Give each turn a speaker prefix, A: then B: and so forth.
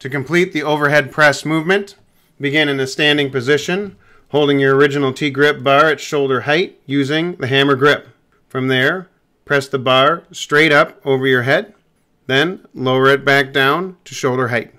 A: To complete the overhead press movement, begin in a standing position, holding your original T grip bar at shoulder height using the hammer grip. From there, press the bar straight up over your head, then lower it back down to shoulder height.